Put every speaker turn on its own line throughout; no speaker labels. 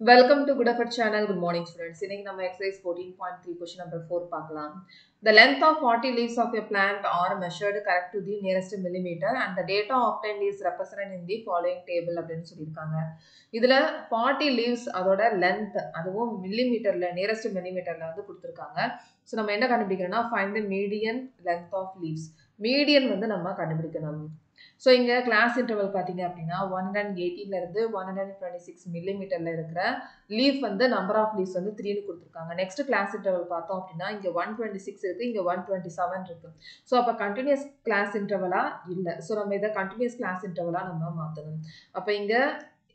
Welcome to good effort channel good morning students இன்னைக்கு நம்ம exercise fourteen point three question number four பார்க்கலாம். The length of forty leaves of a plant are measured correct to the nearest millimetre and the data of ten is represent in the following table அப்படின்னு சொல்லியிருக்காங்க. இதில் forty leaves அதோட length அதுவும் மில்லிமீட்டரில் nearest மில்லிமீட்டரில் வந்து கொடுத்துருக்காங்க. So நம்ம என்ன கண்டுபிடிக்கிறோம்னா find the median length of leaves median வந்து நம்ம கண்டுபிடிக்கணும். ஸோ இங்கே கிளாஸ் இன்டர்வல் பார்த்தீங்க அப்படின்னா ஒன் ஹண்ட்ரட் எயிட்டீன்லேருந்து ஒன் ஹண்ட்ரட் டுவெண்ட்டி சிக்ஸ் மில்லிமீட்டரில் இருக்கிற லீஃப் வந்து நம்பர் ஆஃப் லீவ்ஸ் வந்து த்ரீனு கொடுத்துருக்காங்க. நெக்ஸ்ட் கிளாஸ் இன்டர்வல் பார்த்தோம் அப்படின்னா இங்கே ஒன் டுவெண்ட்டி சிக்ஸ் இருக்குது இங்கே ஒன் டுவெண்ட்டி செவன் இருக்குது ஸோ அப்போ கண்டினியூஸ் கிளாஸ் இன்டர்வலாக இல்லை. ஸோ நம்ம இதை கண்டினியூஸ் கிளாஸ் இன்டர்வலாக நம்ம மாற்றணும் அப்போ இங்கே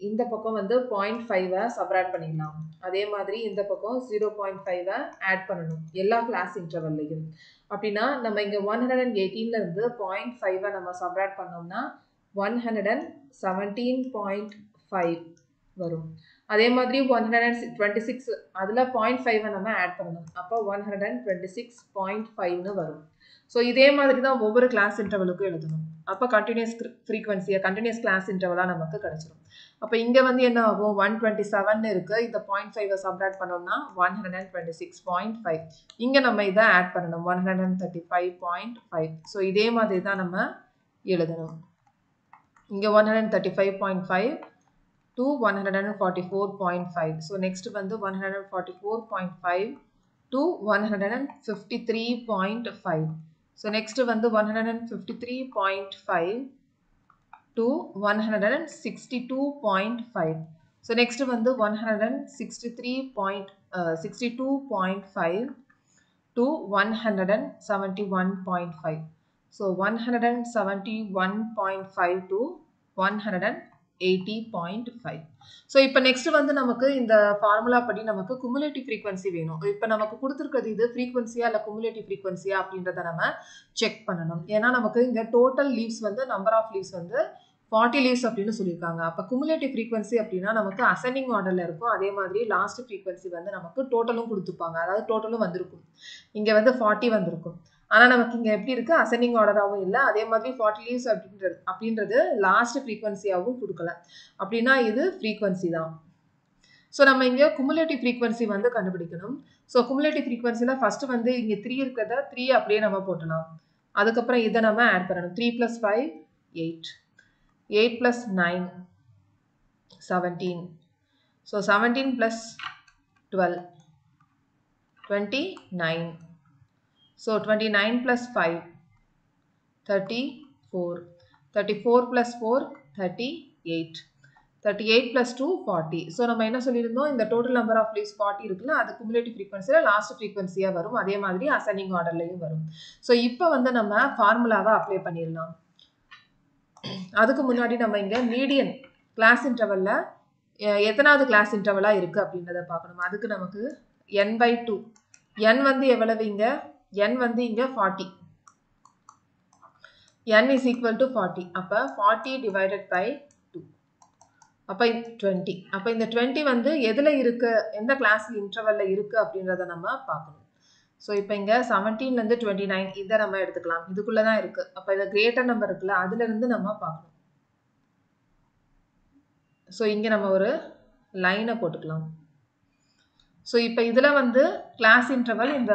இந்த பக்கம் வந்து பாயிண்ட் ஃபைவை சப்ராட் பண்ணிடலாம். அதே மாதிரி இந்த பக்கம் ஜீரோ பாயிண்ட் ஃபைவை ஆட் பண்ணணும். எல்லா கிளாஸ் இன்டர்வல்லையும் அப்படின்னா நம்ம இங்கே ஒன் ஹண்ட்ரட் அண்ட் எயிட்டீன்லேருந்து பாயிண்ட் ஃபைவை நம்ம சப்ராட் பண்ணோம்னா one hundred and seventeen point five வரும். அதே மாதிரி one hundred and twenty six அதில் பாயிண்ட் ஃபைவை நம்ம ஆட் பண்ணணும். அப்போ one hundred and twenty six point ஃபைவ்னு வரும். ஸோ இதே மாதிரி தான் ஒவ்வொரு கிளாஸ் இன்டர்வலுக்கும் எழுதணும். அப்போ கண்டினியூஸ் ஃப்ரீக்வன்சியை கண்டினியூஸ் கிளாஸ் இன்டர்வலாக நமக்கு கிடைச்சிடும் அப்போ இங்கே வந்து என்ன ஆகும்? ஒன் டுவெண்ட்டி செவன் இருக்குது இந்த பாயிண்ட் ஃபைவை சப்ராட் பண்ணோம்னா one hundred and twenty six point five இங்கே நம்ம இதை ஆட் பண்ணணும். One hundred and thirty five point five so இதே மாதிரி தான் நம்ம எழுதணும். இங்கே one hundred and thirty five point five to one hundred and forty four to five so next வந்து one hundred forty four point five to one hundred and fifty three point five so next வந்து one hundred and fifty three point five to one hundred and sixty two point five so next வந்து one hundred and sixty three point sixty two point five to one hundred and seventy one point five so one hundred and seventy one point five to one hundred and eighty point five. So இப்போ next வந்து நமக்கு இந்த formula படி நமக்கு cumulative frequency வேணும். இப்போ நமக்கு கொடுத்துருக்கிறது இது ஃப்ரீக்வன்சியா இல்லை குமுலேட்டிவ் ஃப்ரீக்வன்சியா அப்படின்றத நம்ம செக் பண்ணணும். ஏன்னா நமக்கு இங்கே டோட்டல் லீவ்ஸ் வந்து நம்பர் ஆஃப் லீவ்ஸ் வந்து ஃபார்ட்டி லீவ்ஸ் அப்படின்னு சொல்லியிருக்காங்க. அப்போ குமுலேட்டிவ் ஃப்ரீக்வன்சி அப்படின்னா நமக்கு அசெண்டிங் ஆர்டரில் இருக்கும். அதே மாதிரி லாஸ்ட் ஃப்ரீக்வன்சி வந்து நமக்கு டோட்டலும் கொடுத்துப்பாங்க. அதாவது டோட்டலும் வந்திருக்கும். இங்கே வந்து ஃபார்ட்டி வந்திருக்கும். ஆனால் நமக்கு இங்கே எப்படி இருக்குது அசெண்டிங் ஆர்டராகவும் இல்லை. அதே மாதிரி ஃபார்ட்டி லீவ்ஸ் அப்படின்றது அப்படின்றது லாஸ்ட் ஃப்ரீக்வன்சியாகவும் கொடுக்கல. அப்படின்னா இது ஃப்ரீக்வன்சி தான். ஸோ நம்ம இங்கே குமுலேட்டிவ் ஃப்ரீக்வன்சி வந்து கண்டுபிடிக்கணும். ஸோ குமுலேட்டிவ் ஃப்ரீக்வன்சியில் ஃபஸ்ட்டு வந்து இங்கே த்ரீ இருக்கிறத த்ரீ அப்படியே நம்ம போட்டலாம். அதுக்கப்புறம் இதை நம்ம ஆட் பண்ணணும். Three plus five eight eight plus nine seventeen so seventeen plus twelve twenty nine So 29 plus 5, 34. 34 plus 4, 38. 38 plus 2, 40. So நம்ம என்ன சொல்லியிருந்தோம்? இந்த total number of leaves forty இருக்குல்ல அது குமுலேட்டிவ் ஃப்ரீக்வன்சியில் லாஸ்ட் ஃப்ரீக்வன்சியாக வரும். அதே மாதிரி அசனிங் ஆர்டர்லையும் வரும். ஸோ இப்போ வந்து நம்ம ஃபார்முலாவை அப்ளை பண்ணிடலாம். அதுக்கு முன்னாடி நம்ம இங்கே மீடியன் கிளாஸ் இன்டர்வலில் எத்தனாவது கிளாஸ் இன்டர்வலாக இருக்குது அப்படின்றத பார்க்கணும். அதுக்கு நமக்கு என் பை டூ என் வந்து எவ்வளவு இங்கே? N வந்து இங்கே forty n is equal to forty அப்போ ஃபார்ட்டி டிவைடட் பை டூ அப்போ டுவெண்ட்டி அப்போ இந்த டுவெண்ட்டி வந்து எதில் இருக்கு? எந்த கிளாஸ் இன்டர்வலில் இருக்குது அப்படின்றத நம்ம பார்க்கணும். ஸோ இப்போ இங்கே செவன்டீன்லேருந்து டுவெண்ட்டி நைன் இதை நம்ம எடுத்துக்கலாம். இதுக்குள்ளே தான் இருக்குது அப்போ இதை கிரேட்டர் நம்பர் இருக்குல்ல அதுலேருந்து நம்ம பார்க்கணும். ஸோ இங்கே நம்ம ஒரு லைனை போட்டுக்கலாம். ஸோ இப்போ இதில் வந்து கிளாஸ் இன்டர்வல் இந்த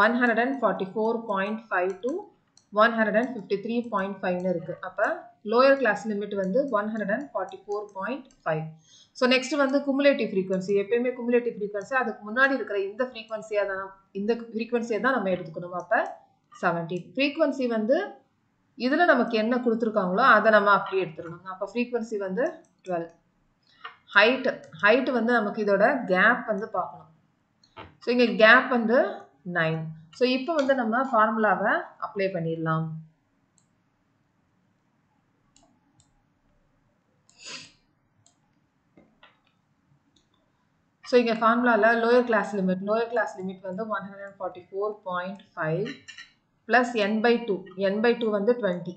144.5 to 153.5 இருக்கு. அப்போ லோயர் கிளாஸ் லிமிட் வந்து 144.5 ஸோ நெக்ஸ்ட் வந்து குமுலேட்டிவ் ஃப்ரீக்வன்சி எப்பயுமே குமுலேட்டிவ் ஃப்ரீக்வன்சி அதுக்கு முன்னாடி இருக்கிற இந்த ஃப்ரீக்வன்சியாக தான் இந்த ஃப்ரீக்வன்சியை தான் நம்ம எடுத்துக்கணும். அப்போ செவன்டீன் ஃப்ரீக்வன்சி வந்து இதில் நமக்கு என்ன கொடுத்துருக்காங்களோ அதை நம்ம அப்படியே எடுத்துடணும். அப்போ ஃப்ரீக்வன்சி வந்து டுவெல் ஹைட் ஹைட் வந்து நமக்கு இதோட கேப் வந்து பார்க்கணும். ஸோ இங்கே கேப் வந்து நைன் ஸோ இப்போ வந்து நம்ம ஃபார்முலாவை அப்ளை பண்ணிடலாம். ஸோ இங்கே ஃபார்முலாவில் lower class limit lower class limit வந்து one hundred forty four point five plus n by two n by two வந்து டுவெண்ட்டி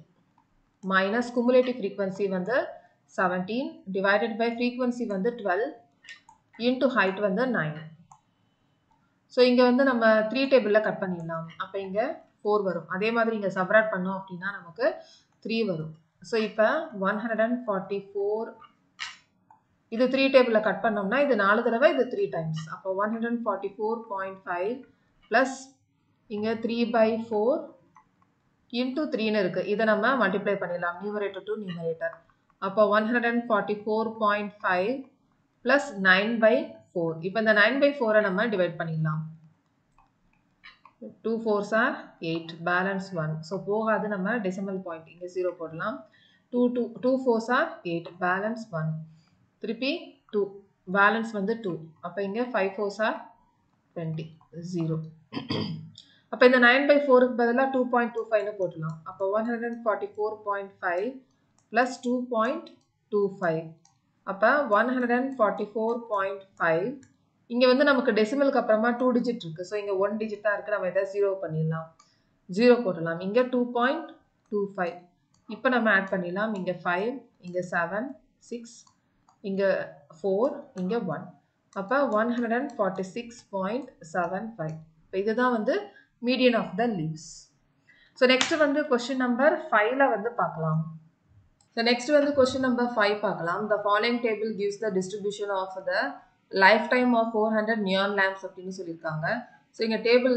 மைனஸ் குமுலேட்டிவ் ஃப்ரீக்வன்சி வந்து செவன்டீன் டிவைடட் பை ஃப்ரீக்வன்சி வந்து டுவெல் இன்ட்டு ஹைட் வந்து nine so இங்கே வந்து நம்ம three டேபிளில் cut பண்ணிடலாம். அப்போ இங்கே ஃபோர் வரும். அதே மாதிரி இங்கே சப்ராட் பண்ணோம் அப்படின்னா நமக்கு த்ரீ வரும். ஸோ இப்போ one hundred and forty four இது த்ரீ டேபிளில் கட் பண்ணோம்னா இது நாலு தடவை இது த்ரீ டைம்ஸ் அப்போ one hundred forty four point five plus இங்கே த்ரீ பை ஃபோர் இன்ட்டு த்ரீன்னு இருக்குது இதை நம்ம மல்டிப்ளை பண்ணிடலாம். நியூமரேட்டர் டு நியூமரேட்டர் அப்போ one hundred and forty four point five plus nine by four இப்போ இந்த நைன் பை ஃபோரை நம்ம டிவைட் பண்ணிடலாம். Two fours are eight balance one so போகாது நம்ம டெசிமல் பாயிண்ட் இங்கே ஜீரோ போடலாம். Two two two fours are eight balance one திருப்பி டூ பேலன்ஸ் வந்து டூ அப்போ இங்கே five fours are twenty zero அப்போ இந்த நைன் பை ஃபோருக்கு பதிலாக டூ பாயிண்ட் டூ ஃபைவ்னு போட்டுடலாம். அப்போ one hundred forty four point five plus two point two five அப்போ one hundred and forty four point five இங்கே வந்து நமக்கு டெசிமலுக்கு அப்புறமா டூ டிஜிட் இருக்குது ஸோ இங்கே ஒன் டிஜிட் தான் இருக்குது நம்ம எதாவது ஜீரோ பண்ணிடலாம். ஜீரோ போட்டுடலாம் இங்கே டூ பாயிண்ட் டூ ஃபைவ் இப்போ நம்ம ஆட் பண்ணிடலாம். இங்கே ஃபைவ் இங்கே செவன் சிக்ஸ் இங்கே ஃபோர் இங்கே ஒன் அப்போ one hundred and forty six point seven five இப்போ இதுதான் வந்து median of the leaves so next வந்து கொஷின் நம்பர் ஃபைவ்ல வந்து பார்க்கலாம். ஸோ நெக்ஸ்ட் வந்து கொஷின் நம்பர் ஃபைவ் பார்க்கலாம். The following table gives the distribution of the life time of four hundred neon lamps அப்படின்னு சொல்லியிருக்காங்க. ஸோ இங்கே டேபிள்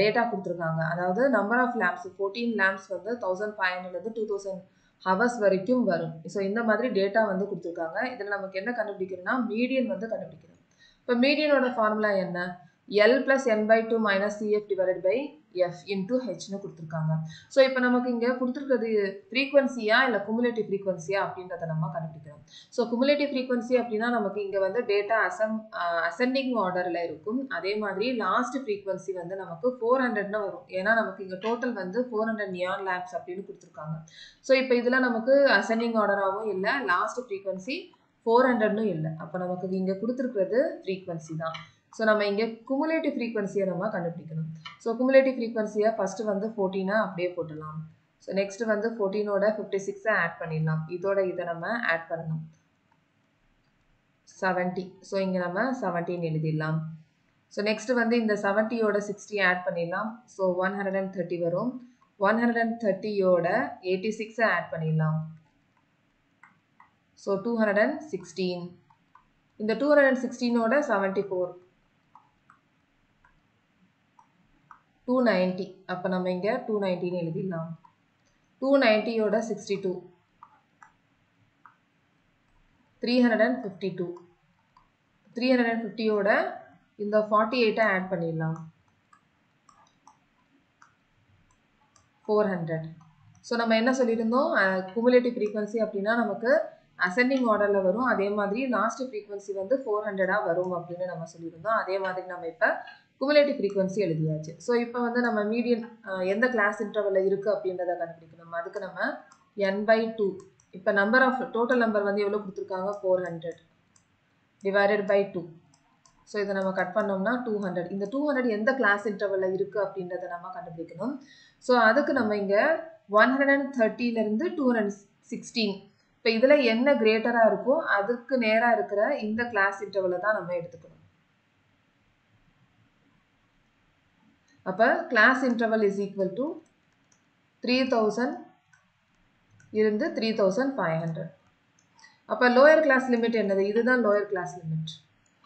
டேட்டா கொடுத்துருக்காங்க. அதாவது number of lamps fourteen lamps வந்து தௌசண்ட் ஃபைவ் ஹண்ட்ரட்லேருந்து டூ தௌசண்ட் ஹவர்ஸ் வரைக்கும் வரும். ஸோ இந்த மாதிரி டேட்டா வந்து கொடுத்துருக்காங்க. இதில் நமக்கு என்ன கண்டுபிடிக்கணும்னா மீடியன் வந்து கண்டுபிடிக்கணும். இப்போ மீடியனோட ஃபார்முலா என்ன? L plus n by two minus CF divided by f into ஹெச்னு கொடுத்துருக்காங்க. ஸோ இப்போ நமக்கு இங்கே கொடுத்துருக்கிறது ஃப்ரீக்வன்சியா இல்லை குமுலேட்டிவ் ஃப்ரீக்வன்சியா அப்படின்றத நம்ம கண்டுபிடிக்கிறோம் ஸோ குமுலேட்டிவ் ஃப்ரீக்வன்சி அப்படின்னா நமக்கு இங்கே வந்து டேட்டா அசம் அசெண்டிங் ஆர்டரில் இருக்கும். அதே மாதிரி லாஸ்ட் ஃப்ரீக்வன்சி வந்து நமக்கு ஃபோர் ஹண்ட்ரட்னு வரும். ஏன்னா நமக்கு இங்கே டோட்டல் வந்து ஃபோர் ஹண்ட்ரட் நியான் லேப்ஸ் அப்படின்னு கொடுத்துருக்காங்க. ஸோ இப்போ இதில் நமக்கு அசெண்டிங் ஆர்டராகவும் இல்லை லாஸ்ட் ஃப்ரீக்வன்சி ஃபோர் ஹண்ட்ரட்னு இல்லை. அப்போ நமக்கு இங்கே கொடுத்துருக்கிறது ஃப்ரீக்வன்சி தான். ஸோ நம்ம இங்கே குமுலேட்டிவ் ஃப்ரீக்வன்சியை நம்ம கண்டுபிடிக்கணும். ஸோ குமுலேட்டிவ் ஃப்ரீக்வன்சியை ஃபஸ்ட்டு வந்து ஃபோர்டீனை அப்படியே போட்டுடலாம். ஸோ நெக்ஸ்ட் வந்து ஃபோர்டீனோட ஃபிஃப்டி சிக்ஸை ஆட் பண்ணிடலாம். இதோட இதை நம்ம ஆட் பண்ணணும். செவன்ட்டி ஸோ இங்கே நம்ம செவன்டீன் எழுதிடலாம். ஸோ நெக்ஸ்ட் வந்து இந்த செவன்ட்டியோட சிக்ஸ்டி ஆட் பண்ணிடலாம். So one hundred and thirty வரும். ஒன் ஹண்ட்ரட் அண்ட் தேர்ட்டியோட எயிட்டி சிக்ஸை ஆட் பண்ணிடலாம். So two hundred and sixteen இந்த டூ ஹண்ட்ரட் அண்ட் சிக்ஸ்டீனோட செவன்ட்டி ஃபோர் டூ நைன்ட்டி அப்போ நம்ம இங்கே டூ நைன்ட்டின்னு எழுதிடலாம். Two நைன்ட்டியோட sixty to three hundred and fifty to three hundred and ஃபிஃப்டியோட இந்த ஃபார்ட்டி எயிட்டை ஆட் பண்ணிடலாம். ஃபோர் ஹண்ட்ரட் ஸோ நம்ம என்ன சொல்லியிருந்தோம்? குமுலேட்டிவ் ஃப்ரீக்வன்சி அப்படின்னா நமக்கு அசெண்டிங் ஆர்டரில் வரும். அதே மாதிரி லாஸ்ட் ஃப்ரீக்வன்சி வந்து ஃபோர் ஹண்ட்ரடாக வரும் அப்படின்னு நம்ம சொல்லியிருந்தோம். அதே மாதிரி நம்ம இப்போ குமுலேட்டிவ் ஃப்ரீக்வன்சி எழுதியாச்சு. ஸோ இப்போ வந்து நம்ம மீடியன் எந்த கிளாஸ் இன்டர்வலில் இருக்குது அப்படின்றத கண்டுபிடிக்கணும். அதுக்கு நம்ம என் பை டூ இப்போ நம்பர் ஆஃப் டோட்டல் நம்பர் வந்து எவ்வளோ கொடுத்துருக்காங்க? Four hundred divided by two so இதை நம்ம கட் பண்ணோம்னா டூ ஹண்ட்ரட் இந்த டூ ஹண்ட்ரட் எந்த கிளாஸ் இன்டர்வலில் இருக்குது அப்படின்றத நம்ம கண்டுபிடிக்கணும். ஸோ அதுக்கு நம்ம இங்கே ஒன் ஹண்ட்ரட் அண்ட் தேர்ட்டிலேருந்து டூ ஹண்ட்ரட் சிக்ஸ்டீன் இப்போ இதில் என்ன கிரேட்டராக இருக்கோ அதுக்கு நேராக இருக்கிற இந்த கிளாஸ் இன்டர்வலை தான் நம்ம எடுத்துக்கணும். அப்போ class interval is equal to three thousand இருந்து த்ரீ தௌசண்ட் ஃபைவ் ஹண்ட்ரட் அப்போ லோயர் கிளாஸ் லிமிட் என்னது? இதுதான் லோயர் கிளாஸ் லிமிட்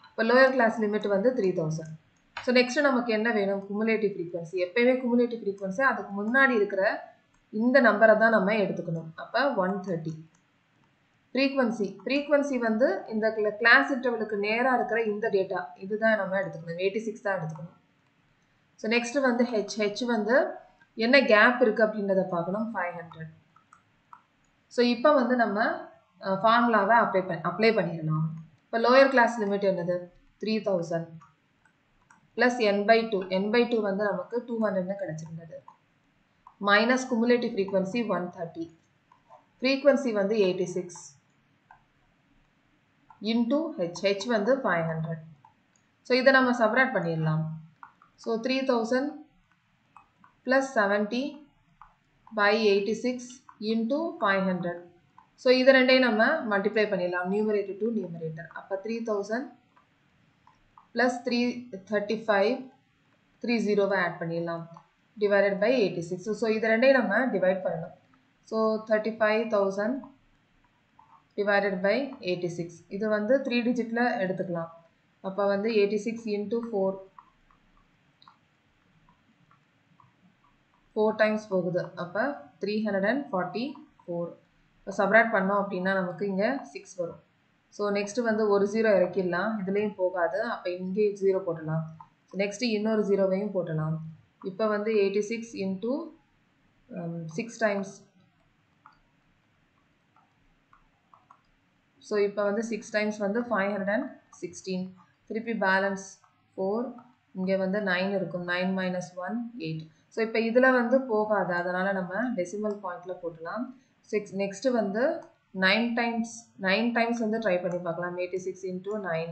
இப்போ லோயர் கிளாஸ் லிமிட் வந்து த்ரீ தௌசண்ட் ஸோ நெக்ஸ்ட் நமக்கு என்ன வேணும்? குமுலேட்டிவ் ஃப்ரீக்வன்சி எப்பயுமே குமுலேட்டிவ் ஃப்ரீக்வன்சி அதுக்கு முன்னாடி இருக்கிற இந்த நம்பரை தான் நம்ம எடுத்துக்கணும். அப்போ ஒன் தேர்ட்டி ஃப்ரீக்வன்சி ஃப்ரீக்வன்சி வந்து இந்த கிளாஸ் இன்டர்வலுக்கு நேராக இருக்கிற இந்த டேட்டா இதுதான் நம்ம எடுத்துக்கணும். எயிட்டி சிக்ஸ் தான் எடுத்துக்கணும். ஸோ நெக்ஸ்ட் வந்து ஹெச் ஹெச் வந்து என்ன கேப் இருக்குது அப்படின்றத பார்க்கணும். ஃபைவ் ஹண்ட்ரட் ஸோ இப்போ வந்து நம்ம ஃபார்முலாவை அப்ளை பண்ணி அப்ளை பண்ணிடலாம். இப்போ லோயர் கிளாஸ் லிமிட் என்னது? Three thousand plus n by two n by two வந்து நமக்கு டூ ஹண்ட்ரட்னு கிடச்சிருந்தது. Minus cumulative frequency one thirty frequency வந்து eighty six into h h வந்து ஃபைவ் ஹண்ட்ரட் ஸோ இதை நம்ம சப்ராட் பண்ணிடலாம். So three thousand plus by by eighty six So five hundred so இது ரெண்டையும் நம்ம மல்டிப்ளை பண்ணிடலாம். Numerator to numerator. அப்போ three thousand plus three thirty five three ஜீரோவை ஆட் பண்ணிடலாம். So by eighty six so இது ரெண்டையும் நம்ம டிவைட் பண்ணணும். So thirty five thousand divided by eighty six இது வந்து த்ரீ டிஜிட்டில் எடுத்துக்கலாம். அப்போ வந்து eighty six into four times போகுது. அப்போ three hundred and forty four இப்போ சப்ராட் பண்ணோம் அப்படின்னா நமக்கு இங்கே சிக்ஸ் வரும். ஸோ நெக்ஸ்ட்டு வந்து ஒரு ஜீரோ இறக்கிடலாம். இதுலேயும் போகாது. அப்போ இங்கே ஜீரோ போட்டலாம் நெக்ஸ்ட்டு இன்னொரு ஜீரோவையும் போட்டலாம் இப்போ வந்து eighty six into six times so இப்போ வந்து சிக்ஸ் டைம்ஸ் வந்து ஃபைவ் ஹண்ட்ரட் அண்ட் சிக்ஸ்டீன் திருப்பி பேலன்ஸ் ஃபோர் இங்கே வந்து நைன் இருக்கும். Nine minus one eight so இப்போ இதில் வந்து போகாது. அதனால் நம்ம டெசிமல் பாயிண்டில் போட்டலாம். சிக்ஸ் நெக்ஸ்ட்டு வந்து நைன் டைம்ஸ் நைன் டைம்ஸ் வந்து ட்ரை பண்ணி பார்க்கலாம். Eighty six into nine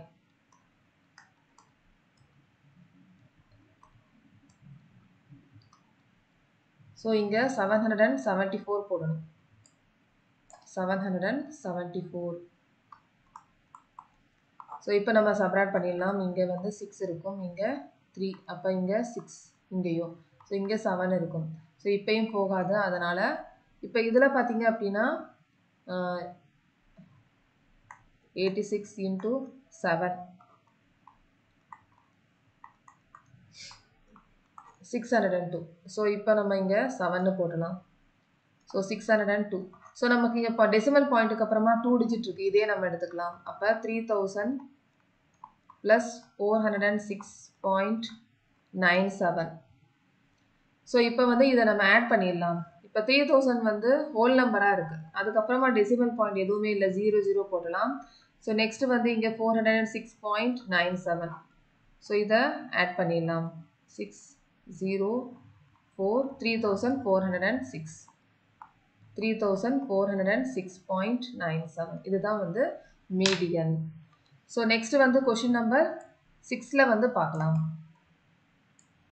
so இங்கே seven hundred and seventy four போடணும். Seven hundred and seventy four so இப்போ நம்ம சப்ராட் பண்ணிடலாம். இங்கே வந்து சிக்ஸ் இருக்கும். இங்கே த்ரீ அப்போ இங்கே சிக்ஸ் இங்கேயும் ஸோ இங்கே செவன் இருக்கும். ஸோ இப்போயும் போகாது. அதனால் இப்போ இதில் பார்த்தீங்க அப்படின்னா eighty six into seven six hundred and two so இப்போ நம்ம இங்கே செவன்னு போடலாம் so six hundred and two so நமக்கு இங்கே இப்போ டெசிமல் பாயிண்ட்டுக்கு அப்புறமா டூ டிஜிட் இருக்குது இதே நம்ம எடுத்துக்கலாம். அப்போ three thousand plus four hundred and six point nine seven so இப்போ வந்து இதை நம்ம ஆட் பண்ணிடலாம். இப்போ த்ரீ தௌசண்ட் வந்து ஹோல் நம்பராக இருக்குது அதுக்கப்புறமா டெசிமல் பாயிண்ட் எதுவுமே இல்லை. ஜீரோ ஜீரோ போடலாம். ஸோ நெக்ஸ்ட் வந்து இங்கே four hundred and six point nine seven so இதை ஆட் பண்ணிடலாம். Six zero four three thousand four hundred and six three thousand four hundred and six point nine seven இதுதான் வந்து median so next வந்து question number சிக்ஸில் வந்து பார்க்கலாம்.